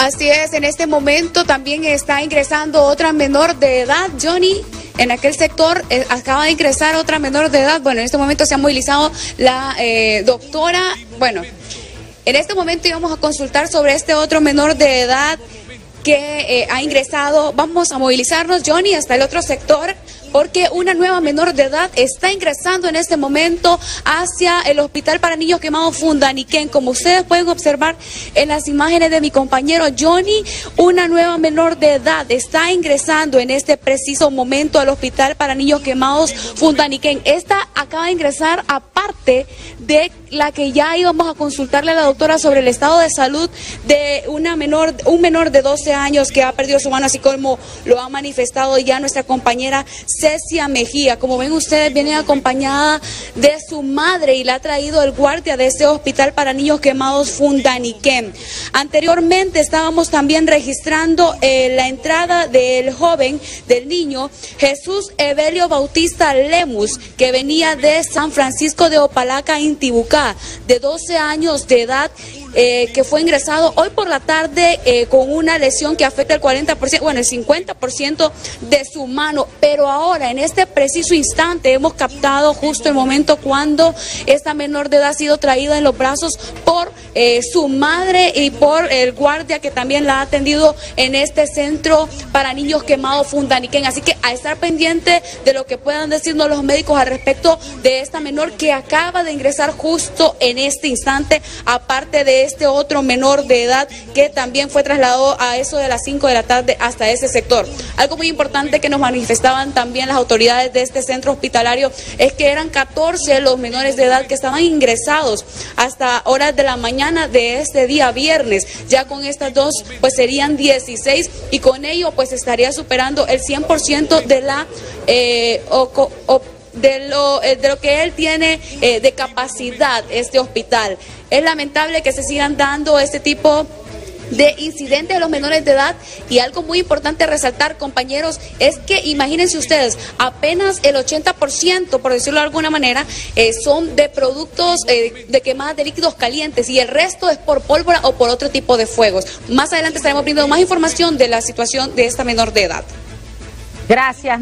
Así es, en este momento también está ingresando otra menor de edad, Johnny. En aquel sector eh, acaba de ingresar otra menor de edad. Bueno, en este momento se ha movilizado la eh, doctora. Bueno, en este momento íbamos a consultar sobre este otro menor de edad que eh, ha ingresado. Vamos a movilizarnos, Johnny, hasta el otro sector porque una nueva menor de edad está ingresando en este momento hacia el Hospital para Niños Quemados Fundaniquén. Como ustedes pueden observar en las imágenes de mi compañero Johnny, una nueva menor de edad está ingresando en este preciso momento al Hospital para Niños Quemados Fundaniquén. Esta acaba de ingresar aparte de la que ya íbamos a consultarle a la doctora sobre el estado de salud de una menor, un menor de 12 años que ha perdido su mano, así como lo ha manifestado ya nuestra compañera Cecia Mejía. Como ven ustedes, viene acompañada de su madre y la ha traído el guardia de ese hospital para niños quemados Fundaniquén. Anteriormente estábamos también registrando eh, la entrada del joven, del niño, Jesús Evelio Bautista Lemus, que venía de San Francisco de Opalaca, Intibucá, de 12 años de edad eh, que fue ingresado hoy por la tarde eh, con una lesión que afecta el 40%, bueno, el 50% de su mano. Pero ahora, en este preciso instante, hemos captado justo el momento cuando esta menor de edad ha sido traída en los brazos por eh, su madre y por el guardia que también la ha atendido en este centro para niños quemados Fundaniquén. Así que a estar pendiente de lo que puedan decirnos los médicos al respecto de esta menor que acaba de ingresar justo en este instante, aparte de este otro menor de edad que también fue trasladado a eso de las 5 de la tarde hasta ese sector. Algo muy importante que nos manifestaban también las autoridades de este centro hospitalario es que eran 14 los menores de edad que estaban ingresados hasta horas de la mañana de este día viernes. Ya con estas dos pues serían 16 y con ello pues estaría superando el 100% de la eh, de lo, eh, de lo que él tiene eh, de capacidad este hospital. Es lamentable que se sigan dando este tipo de incidentes de los menores de edad y algo muy importante resaltar, compañeros, es que imagínense ustedes, apenas el 80%, por decirlo de alguna manera, eh, son de productos de quemadas de líquidos calientes y el resto es por pólvora o por otro tipo de fuegos. Más adelante estaremos brindando más información de la situación de esta menor de edad. Gracias.